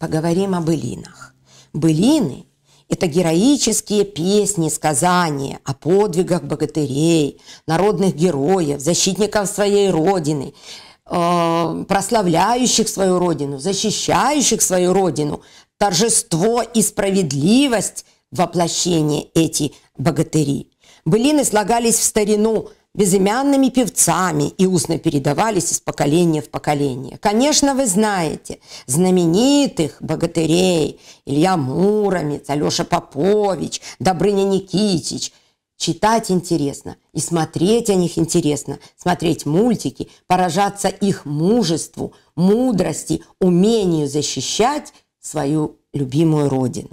поговорим о былинах. Былины – это героические песни, сказания о подвигах богатырей, народных героев, защитников своей родины, э, прославляющих свою родину, защищающих свою родину. Торжество и справедливость – воплощение эти богатыри. Былины слагались в старину – безымянными певцами и устно передавались из поколения в поколение. Конечно, вы знаете знаменитых богатырей Илья Муромец, Алеша Попович, Добрыня Никитич. Читать интересно и смотреть о них интересно, смотреть мультики, поражаться их мужеству, мудрости, умению защищать свою любимую родину.